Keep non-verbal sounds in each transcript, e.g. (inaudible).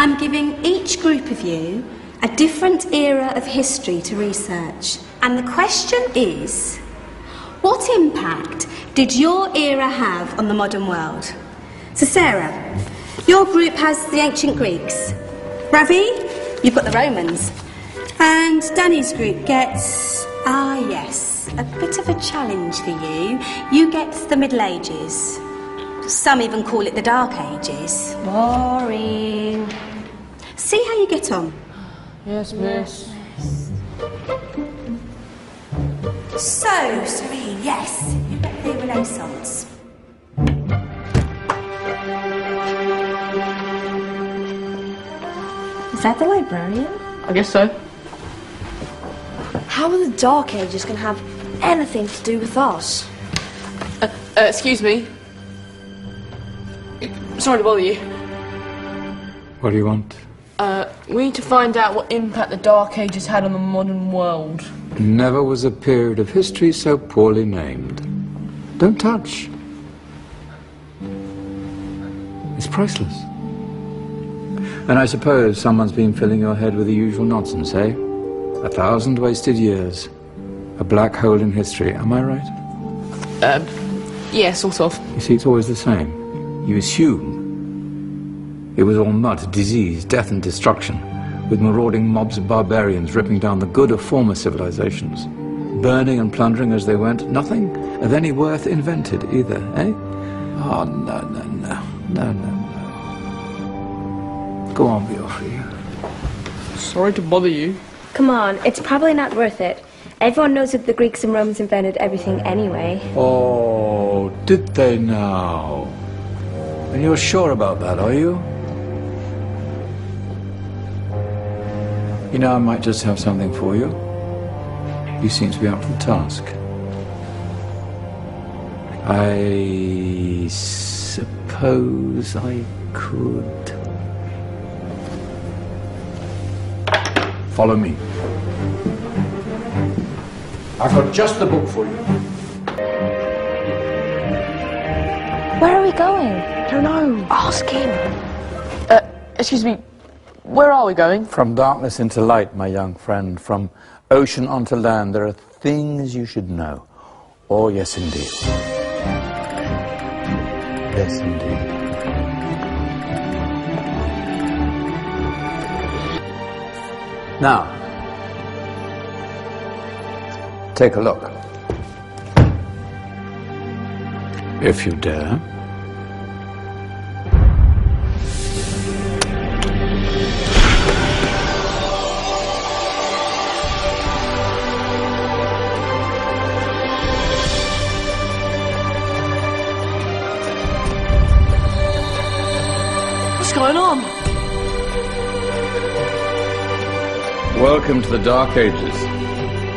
I'm giving each group of you a different era of history to research. And the question is what impact did your era have on the modern world? So, Sarah, your group has the ancient Greeks. Ravi, you've got the Romans. And Danny's group gets, ah, yes, a bit of a challenge for you. You get the Middle Ages. Some even call it the Dark Ages. Boring. See how you get on. Yes, miss. So, Serene, yes, you get the Renaissance. Is that the librarian? I guess so. How are the Dark Ages going to have anything to do with us? Uh, uh, excuse me. Sorry to bother you. What do you want? Uh, we need to find out what impact the Dark Ages had on the modern world. Never was a period of history so poorly named. Don't touch. It's priceless. And I suppose someone's been filling your head with the usual nonsense, eh? A thousand wasted years. A black hole in history, am I right? Um, yeah, sort of. You see, it's always the same. You assume it was all mud, disease, death, and destruction, with marauding mobs of barbarians ripping down the good of former civilizations, burning and plundering as they went. Nothing of any worth invented either, eh? Oh, no, no, no, no, no, no. Go on, Biofri. Sorry to bother you. Come on, it's probably not worth it. Everyone knows that the Greeks and Romans invented everything anyway. Oh, did they now? And you're sure about that, are you? You know, I might just have something for you. You seem to be up for the task. I suppose I could. Follow me. I've got just the book for you. Where are we going? I don't know. Ask him. Uh, excuse me. Where are we going? From darkness into light, my young friend. From ocean onto land, there are things you should know. Oh, yes, indeed. Yes, indeed. Now, take a look. If you dare. Welcome to the Dark Ages,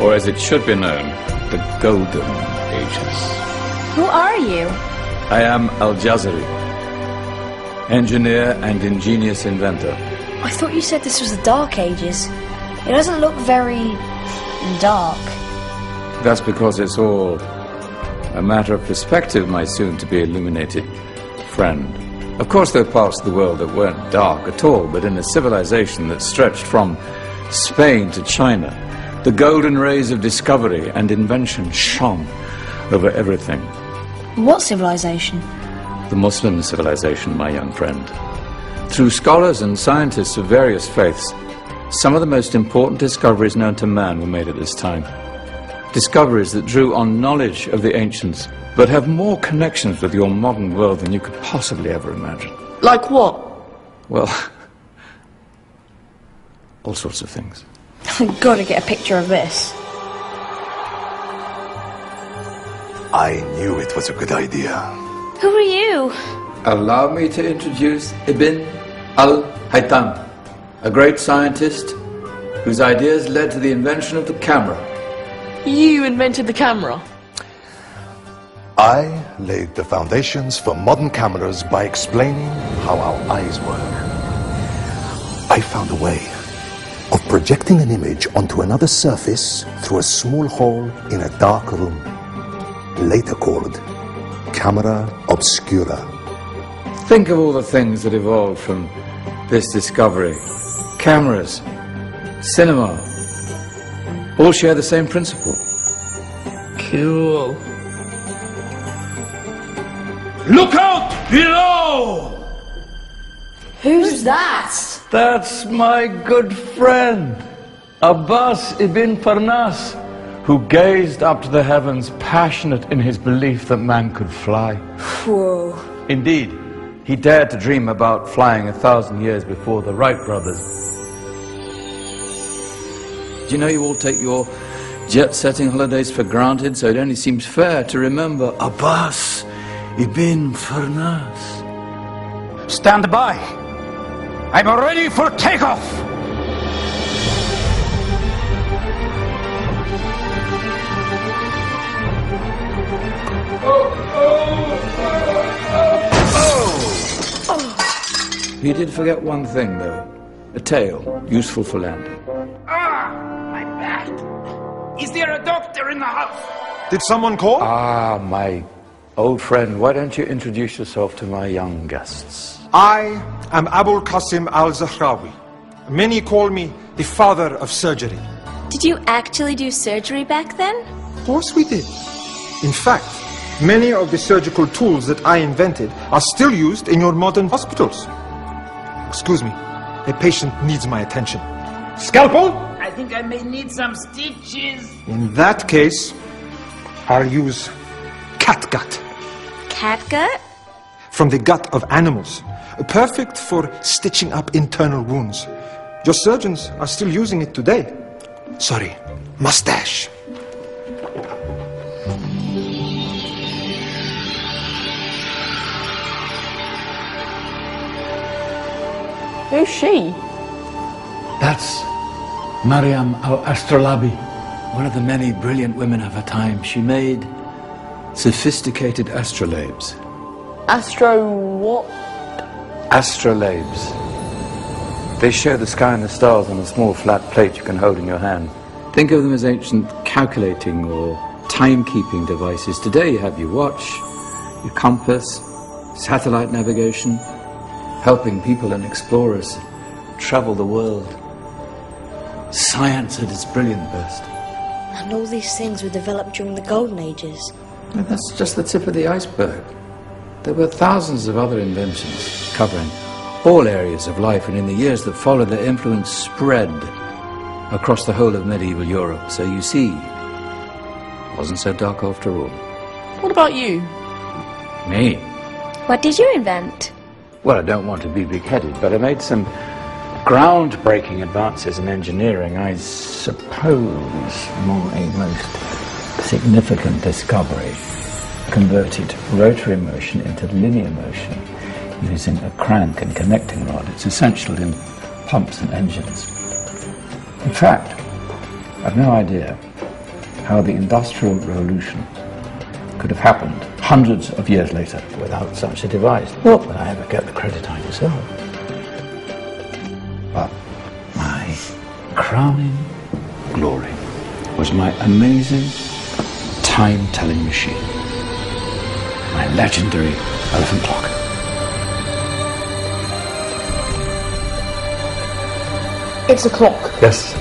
or as it should be known, the Golden Ages. Who are you? I am Al Jazari, engineer and ingenious inventor. I thought you said this was the Dark Ages. It doesn't look very dark. That's because it's all a matter of perspective, my soon to be illuminated friend. Of course, there are parts of the world that weren't dark at all, but in a civilization that stretched from Spain to China, the golden rays of discovery and invention shone over everything. What civilization? The Muslim civilization, my young friend. Through scholars and scientists of various faiths, some of the most important discoveries known to man were made at this time. Discoveries that drew on knowledge of the ancients, but have more connections with your modern world than you could possibly ever imagine. Like what? Well, (laughs) all sorts of things. I've got to get a picture of this. I knew it was a good idea. Who are you? Allow me to introduce Ibn al-Haytham, a great scientist whose ideas led to the invention of the camera. You invented the camera. I laid the foundations for modern cameras by explaining how our eyes work. I found a way of projecting an image onto another surface through a small hole in a dark room, later called camera obscura. Think of all the things that evolved from this discovery. Cameras, cinema, all share the same principle. Cool. Look out below! Who's that? That's my good friend, Abbas ibn Firnas, who gazed up to the heavens, passionate in his belief that man could fly. Whoa. Indeed, he dared to dream about flying a thousand years before the Wright brothers. Do you know you all take your jet-setting holidays for granted, so it only seems fair to remember Abbas ibn Firnas. Stand by. I'm ready for takeoff. Oh, oh, oh, He did forget one thing, though. A tail, useful for landing. Ah, my back. Is there a doctor in the house? Did someone call? Ah, my old friend, why don't you introduce yourself to my young guests? I am Abul Qasim al Zahrawi. Many call me the father of surgery. Did you actually do surgery back then? Of course we did. In fact, many of the surgical tools that I invented are still used in your modern hospitals. Excuse me, a patient needs my attention. Scalpel? I think I may need some stitches. In that case, I'll use catgut Catgut? from the gut of animals. Perfect for stitching up internal wounds. Your surgeons are still using it today. Sorry, mustache. Who's she? That's Mariam al-Astrolabi, one of the many brilliant women of her time. She made sophisticated astrolabes. Astro what? Astrolabes. They show the sky and the stars on a small flat plate you can hold in your hand. Think of them as ancient calculating or timekeeping devices. Today you have your watch, your compass, satellite navigation, helping people and explorers travel the world. Science at its brilliant best. And all these things were developed during the Golden Ages. And that's just the tip of the iceberg. There were thousands of other inventions covering all areas of life, and in the years that followed, their influence spread across the whole of medieval Europe. So you see, it wasn't so dark after all. What about you? Me? What did you invent? Well, I don't want to be big-headed, but I made some groundbreaking advances in engineering. I suppose my most significant discovery converted rotary motion into linear motion using a crank and connecting rod. It's essential in pumps and engines. In fact, I've no idea how the Industrial Revolution could have happened hundreds of years later without such a device. Not that I ever get the credit I deserve. But my crowning glory was my amazing time-telling machine. My legendary elephant clock. It's a clock. Yes.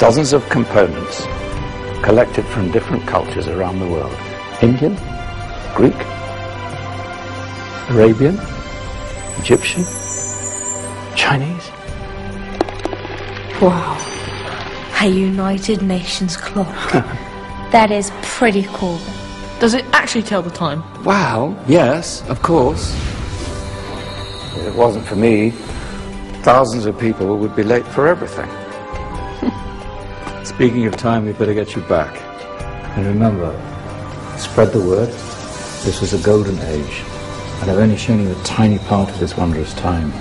Dozens of components collected from different cultures around the world. Indian, Greek, Arabian, Egyptian, Chinese. Wow. A United Nations clock. (laughs) That is pretty cool. Does it actually tell the time? Wow, yes, of course. If it wasn't for me, thousands of people would be late for everything. (laughs) Speaking of time, we better get you back. And remember, spread the word. This was a golden age, and I've only shown you a tiny part of this wondrous time.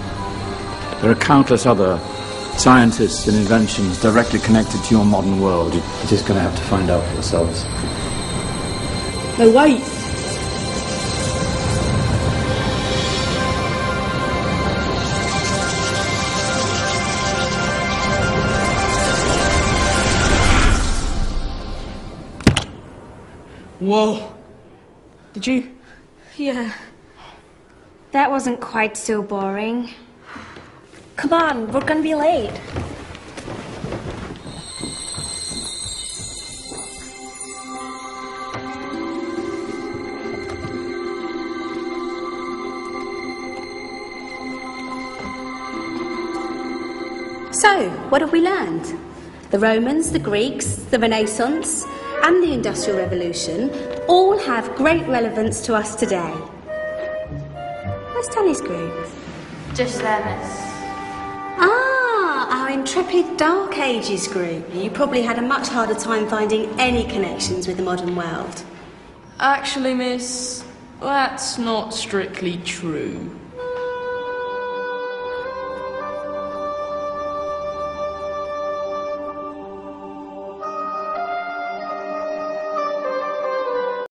There are countless other scientists and inventions directly connected to your modern world. You're just going to have to find out for yourselves. No, wait. Whoa. Did you? Yeah. That wasn't quite so boring. Come on, we're gonna be late. So, what have we learned? The Romans, the Greeks, the Renaissance, and the Industrial Revolution all have great relevance to us today. Where's Danny's group? Just there, miss. Intrepid Dark Ages group. You probably had a much harder time finding any connections with the modern world. Actually, miss, that's not strictly true.